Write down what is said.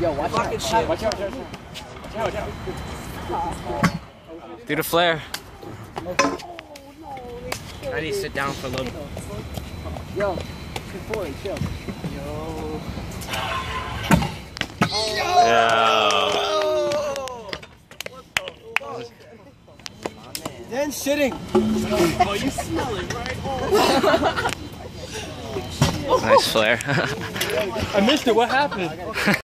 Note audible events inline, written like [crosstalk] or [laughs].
Yo, watch out. Shit. Watch out, watch out. Watch out, watch out. Do the flare. I need to sit down for a little. Yo, good boy, chill. Yo. Yeah. Then sitting. Nice flare. [laughs] I missed it. What happened?